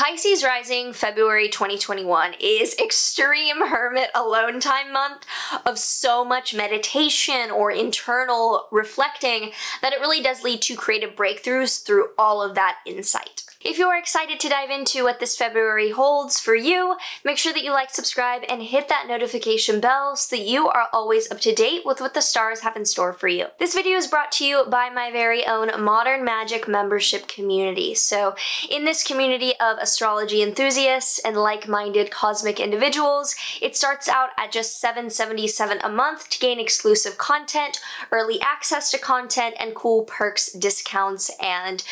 Pisces rising February 2021 is extreme hermit alone time month of so much meditation or internal reflecting that it really does lead to creative breakthroughs through all of that insight. If you're excited to dive into what this February holds for you, make sure that you like, subscribe, and hit that notification bell so that you are always up to date with what the stars have in store for you. This video is brought to you by my very own Modern Magic membership community. So, in this community of astrology enthusiasts and like-minded cosmic individuals, it starts out at just $7.77 a month to gain exclusive content, early access to content, and cool perks, discounts, and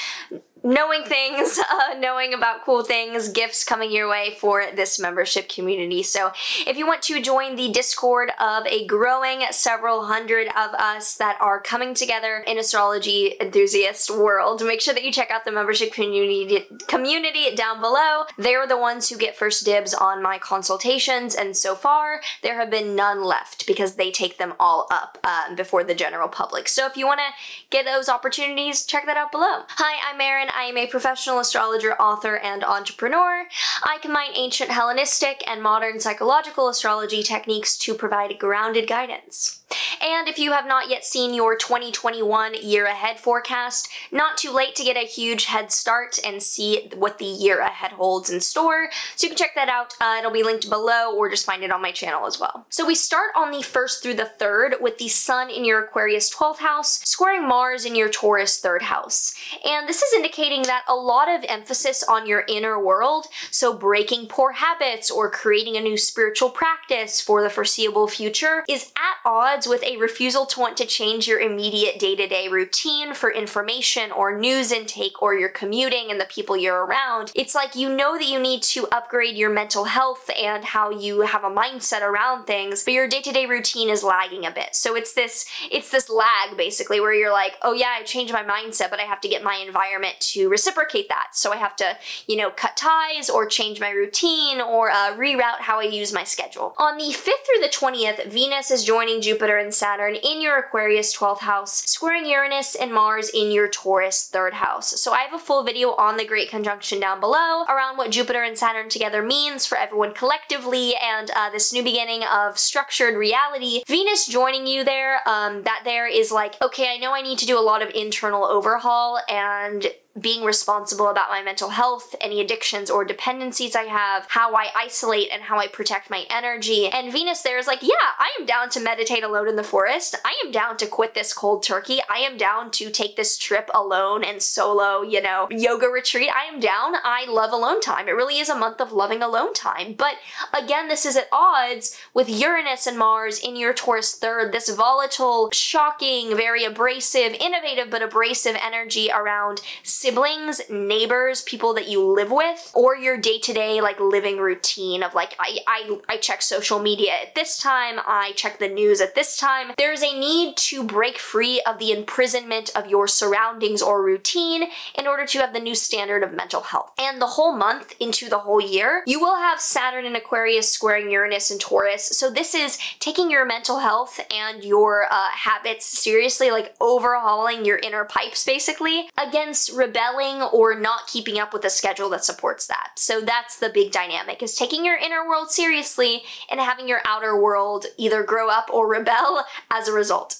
knowing things, uh, knowing about cool things, gifts coming your way for this membership community. So if you want to join the Discord of a growing several hundred of us that are coming together in astrology enthusiast world, make sure that you check out the membership community community down below. They're the ones who get first dibs on my consultations, and so far there have been none left because they take them all up uh, before the general public. So if you want to get those opportunities, check that out below. Hi, I'm Maren. I am a professional astrologer, author, and entrepreneur. I combine ancient Hellenistic and modern psychological astrology techniques to provide grounded guidance. And if you have not yet seen your 2021 year ahead forecast, not too late to get a huge head start and see what the year ahead holds in store. So you can check that out. Uh, it'll be linked below or just find it on my channel as well. So we start on the 1st through the 3rd with the Sun in your Aquarius 12th house, squaring Mars in your Taurus 3rd house. And this is indicating that a lot of emphasis on your inner world, so breaking poor habits or creating a new spiritual practice for the foreseeable future, is at odds odds with a refusal to want to change your immediate day to day routine for information or news intake or your commuting and the people you're around. It's like you know that you need to upgrade your mental health and how you have a mindset around things, but your day to day routine is lagging a bit. So it's this, it's this lag basically where you're like, oh yeah, I changed my mindset, but I have to get my environment to reciprocate that. So I have to, you know, cut ties or change my routine or uh, reroute how I use my schedule. On the 5th through the 20th, Venus is joining Jupiter Jupiter and Saturn in your Aquarius 12th house, squaring Uranus and Mars in your Taurus 3rd house. So I have a full video on the Great Conjunction down below around what Jupiter and Saturn together means for everyone collectively and uh, this new beginning of structured reality. Venus joining you there, um, that there is like, okay, I know I need to do a lot of internal overhaul and being responsible about my mental health, any addictions or dependencies I have, how I isolate and how I protect my energy. And Venus there is like, yeah, I am down to meditate alone in the forest. I am down to quit this cold turkey. I am down to take this trip alone and solo, you know, yoga retreat. I am down. I love alone time. It really is a month of loving alone time. But again, this is at odds with Uranus and Mars in your Taurus third, this volatile, shocking, very abrasive, innovative but abrasive energy around siblings, neighbors, people that you live with, or your day-to-day like living routine of like I, I I check social media at this time, I check the news at this time. There's a need to break free of the imprisonment of your surroundings or routine in order to have the new standard of mental health. And the whole month into the whole year, you will have Saturn in Aquarius squaring Uranus and Taurus. So this is taking your mental health and your uh, habits seriously, like overhauling your inner pipes basically against rebellion rebelling or not keeping up with a schedule that supports that. So that's the big dynamic is taking your inner world seriously and having your outer world either grow up or rebel as a result.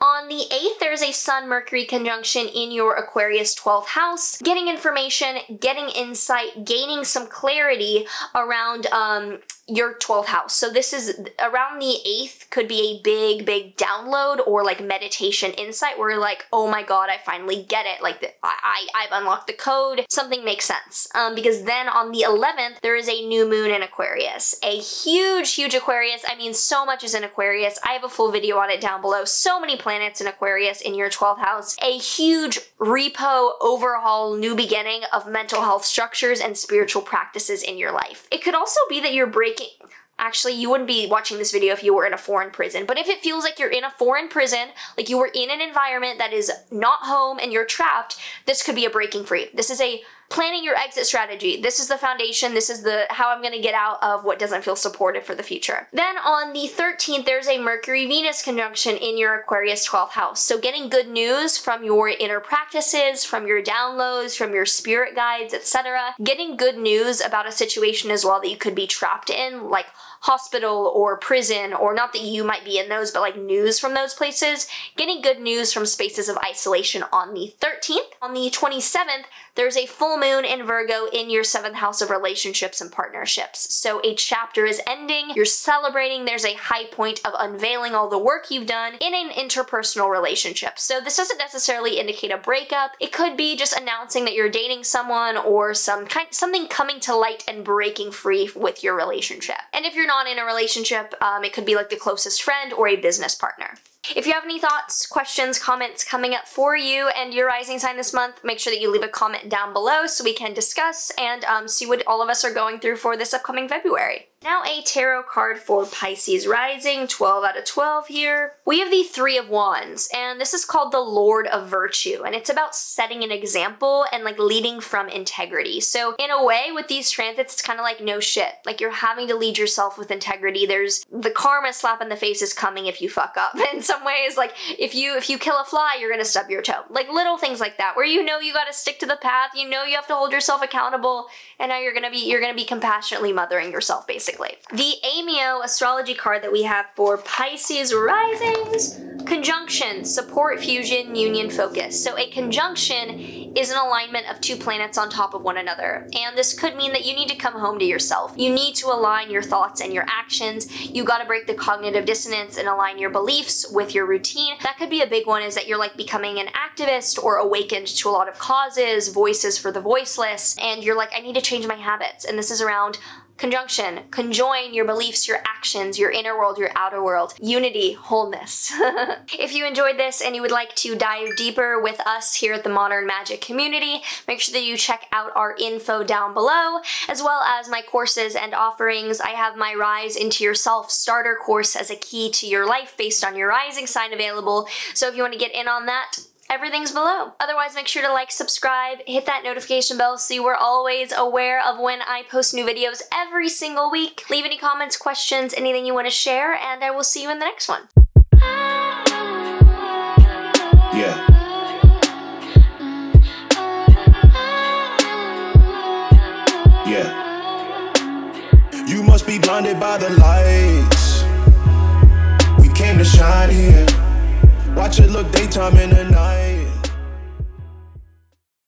On the 8th, there's a Sun Mercury conjunction in your Aquarius 12th house. Getting information, getting insight, gaining some clarity around um, your 12th house. So this is around the 8th could be a big, big download or like meditation insight where you're like, oh my god, I finally get it. Like the, I, I, have unlocked the code. Something makes sense. Um, because then on the 11th, there is a new moon in Aquarius. A huge, huge Aquarius. I mean, so much is in Aquarius. I have a full video on it down below. So many planets in Aquarius in your 12th house. A huge repo, overhaul, new beginning of mental health structures and spiritual practices in your life. It could also be that you're breaking actually you wouldn't be watching this video if you were in a foreign prison. But if it feels like you're in a foreign prison like you were in an environment that is not home and you're trapped this could be a breaking free this is a planning your exit strategy. This is the foundation. This is the how I'm going to get out of what doesn't feel supportive for the future. Then on the 13th, there's a Mercury Venus conjunction in your Aquarius 12th house. So getting good news from your inner practices, from your downloads, from your spirit guides, etc. Getting good news about a situation as well that you could be trapped in, like hospital or prison, or not that you might be in those, but like news from those places, getting good news from spaces of isolation on the 13th. On the 27th, there's a full moon in Virgo in your seventh house of relationships and partnerships. So a chapter is ending, you're celebrating, there's a high point of unveiling all the work you've done in an interpersonal relationship. So this doesn't necessarily indicate a breakup. It could be just announcing that you're dating someone or some kind something coming to light and breaking free with your relationship. And if you're not in a relationship, um, it could be like the closest friend or a business partner. If you have any thoughts, questions, comments coming up for you and your rising sign this month, make sure that you leave a comment down below so we can discuss and um, see what all of us are going through for this upcoming February. Now a tarot card for Pisces rising, 12 out of 12 here. We have the Three of Wands, and this is called the Lord of Virtue, and it's about setting an example and like leading from integrity. So in a way, with these transits, it's kind of like no shit. Like you're having to lead yourself with integrity. There's the karma slap in the face is coming if you fuck up. In some ways, like if you if you kill a fly, you're gonna stub your toe. Like little things like that, where you know you gotta stick to the path, you know you have to hold yourself accountable, and now you're gonna be you're gonna be compassionately mothering yourself, basically. The Amio astrology card that we have for Pisces risings, conjunction, support, fusion, union, focus. So a conjunction is an alignment of two planets on top of one another. And this could mean that you need to come home to yourself. You need to align your thoughts and your actions. You gotta break the cognitive dissonance and align your beliefs with your routine. That could be a big one is that you're like becoming an activist or awakened to a lot of causes, voices for the voiceless, and you're like, I need to change my habits. And this is around Conjunction, conjoin your beliefs, your actions, your inner world, your outer world. Unity, wholeness. if you enjoyed this and you would like to dive deeper with us here at the Modern Magic community, make sure that you check out our info down below, as well as my courses and offerings. I have my Rise into Yourself starter course as a key to your life based on your rising sign available. So if you want to get in on that, everything's below. Otherwise, make sure to like, subscribe, hit that notification bell so you are always aware of when I post new videos every single week. Leave any comments, questions, anything you want to share, and I will see you in the next one. Yeah. Yeah. You must be blinded by the lights. We came to shine here. Watch it look daytime in the night.